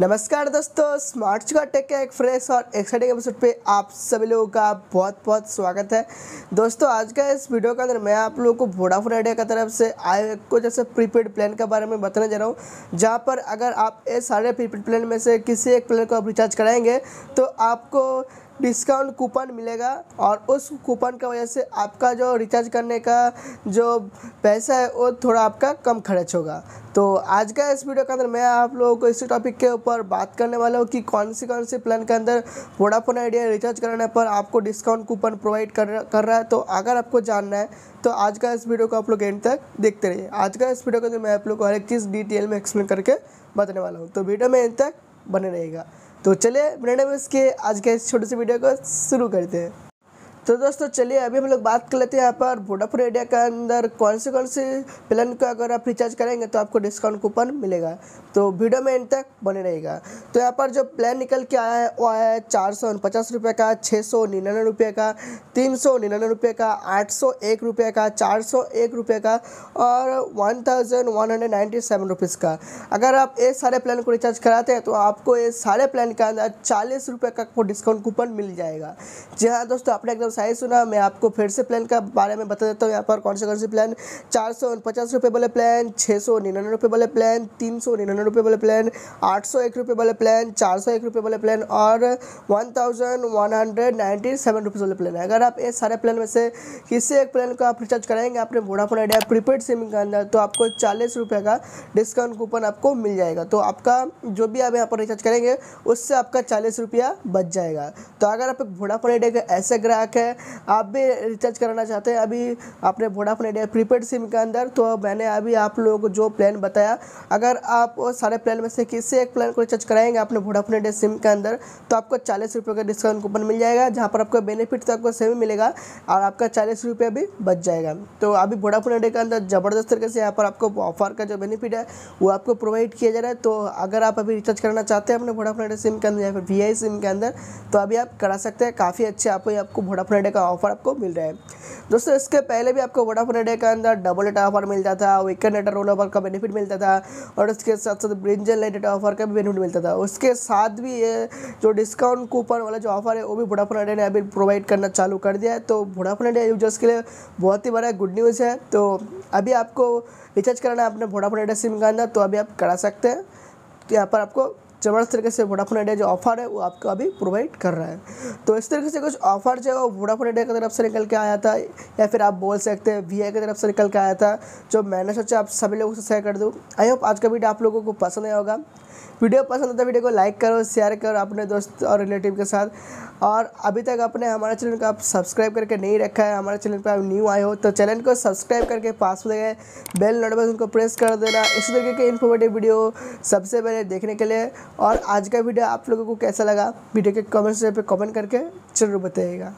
नमस्कार दोस्तों स्मार्ट चुका टेक के एक फ्रेश और एक्साइटिंग एपिसोड पे आप सभी लोगों का बहुत बहुत स्वागत है। दोस्तों, आज का इस वीडियो के अंदर मैं आप लोगों को वोडाफोन आइडिया की तरफ़ से आए को जैसे प्रीपेड प्लान के बारे में बताने जा रहा हूँ, जहाँ पर अगर आप इस सारे प्रीपेड प्लान में से किसी एक प्लान को आप रिचार्ज कराएँगे तो आपको डिस्काउंट कूपन मिलेगा और उस कूपन की वजह से आपका जो रिचार्ज करने का जो पैसा है, वो थोड़ा आपका कम खर्च होगा। तो आज का इस वीडियो के अंदर मैं आप लोगों को इसी टॉपिक के ऊपर बात करने वाला हूँ कि कौन सी कौन सी प्लान के अंदर वोडाफोन आइडिया रिचार्ज कराने पर आपको डिस्काउंट कूपन प्रोवाइड कर कर रहा है। तो अगर आपको जानना है तो आज का इस वीडियो को आप लोग एंड तक देखते रहिए। आज का इस वीडियो के अंदर मैं आप लोग को हर एक चीज़ डिटेल में एक्सप्लेन करके बताने वाला हूँ। तो वीडियो में एंड तक बने रहेगा तो चलिए बिना इसके आज के इस छोटे से वीडियो को शुरू करते हैं। तो दोस्तों, चलिए अभी हम लोग बात कर लेते हैं यहाँ पर वोडाफोन इंडिया के अंदर। कौन से कौन से प्लान का अगर आप रिचार्ज करेंगे तो आपको डिस्काउंट कूपन मिलेगा। तो वीडियो में इन तक बने रहेगा तो यहाँ पर जो प्लान निकल के आया है, वो आया है चार सौ उनपचास रुपये का छः सौ निन्यानवे रुपये का, तीन सौ निन्यानवे रुपये का, आठ सौ एक रुपये का, चार सौ एक रुपये का और one thousand one hundred ninety seven rupees का। अगर आप ये सारे प्लान को रिचार्ज कराते हैं तो आपको ये सारे प्लान के अंदर चालीस रुपये का डिस्काउंट कूपन मिल जाएगा। जी हाँ दोस्तों, आपने एकदम सही सुना, मैं आपको फिर से प्लान का बारे में बता देता हूँ। यहाँ पर कौन से कौन से प्लान चार सौ उनपचास रुपये वाले प्लान छः सौ निन्यानवे रुपये वाले प्लान तीन सौ निन्यानवे रुपये वाले प्लान आठ सौ एक रुपये वाले प्लान चार सौ एक रुपये वाले प्लान और one thousand one hundred ninety seven rupees वाले प्लान अगर आप ये सारे प्लान में से किसी एक प्लान को आप रिचार्ज कराएँगे अपने वोडाफोन आइडिया प्रीपेड सिम के अंदर तो आपको चालीस रुपये का डिस्काउंट कूपन आपको मिल जाएगा। तो आपका जो भी आप यहाँ पर रिचार्ज करेंगे, उससे आपका चालीस रुपया बच जाएगा। तो अगर आप एक वोडाफोन आइडिया के ऐसे ग्राहक है आप भी रिचार्ज कराना चाहते हैं। अभी आपने वोडाफोन आइडिया प्रीपेड सिम के अंदर तो मैंने अभी आप लोगों को जो प्लान बताया, अगर आप सारे प्लान में से किसी एक प्लान को रिचार्ज कराएँगे अपने वोडाफोन आइडिया सिम के अंदर तो आपको चालीस रुपये का डिस्काउंट कूपन मिल जाएगा, जहाँ पर आपको बेनिफिट तो आपको सेम मिलेगा, और आपका चालीस रुपये भी बच जाएगा। तो अभी वोडाफोन आइडिया के अंदर ज़बरदस्त तरीके से यहाँ पर आपको ऑफ़र का जो बेनिफिट है, वो आपको प्रोवाइड किया जा रहा है। तो अगर आप अभी रिचार्ज करना चाहते हैं अपने वोडाफोन आइडिया सिम के अंदर या फिर वी सिम के अंदर तो अभी आप करा सकते हैं। काफ़ी अच्छे आपको आपको वोडाफोन आइडिया का ऑफ़र आपको मिल रहा है। दोस्तों, इसके पहले भी आपको वोडाफोन आइडिया के अंदर डबल डेटा ऑफ़र मिलता था वीकेंड डेटा रोल ओवर का बेनिफिट मिलता था, और उसके साथ साथ ब्रिंजल डेटा ऑफ़र का भी बेनिफिट मिलता था। उसके साथ भी ये जो डिस्काउंट कूपन वाला जो ऑफ़र है, वो भी वोडाफोन आइडिया ने अभी प्रोवाइड करना चालू कर दिया है। तो वोडाफोन आइडिया यूज़र्स के लिए बहुत ही बड़ा गुड न्यूज़ है। तो अभी आपको रिचार्ज कराना है अपने वोडाफोन आइडिया सिम के अंदर तो अभी आप करा सकते हैं। तो यहाँ पर आपको ज़बरदस्त तरीके से वोडाफोन आइडिया जो ऑफ़र है, वो आपको अभी प्रोवाइड कर रहा है। तो इस तरीके से कुछ ऑफ़र जो है, वो वोडाफोन आइडिया की तरफ़ से निकल के आया था, या फिर आप बोल सकते हैं वी की तरफ़ से निकल के आया था, जो मैंने सोचा आप सभी लोगों से शेयर कर दूँ। आई होप आज का वीडियो आप लोगों को पसंद आया होगा। वीडियो पसंद आता है वीडियो को लाइक करो शेयर करो अपने दोस्त और रिलेटिव के साथ। और अभी तक अपने हमारे चैनल को आप सब्सक्राइब करके नहीं रखा है, हमारे चैनल पर आप न्यू आए हो तो चैनल को सब्सक्राइब करके पास में गए बेल नोटिफिकेशन को प्रेस कर देना। इसी तरीके के इन्फॉर्मेटिव वीडियो सबसे पहले देखने के लिए और आज का वीडियो आप लोगों को कैसा लगा? वीडियो के कमेंट पे कमेंट करके ज़रूर बताइएगा।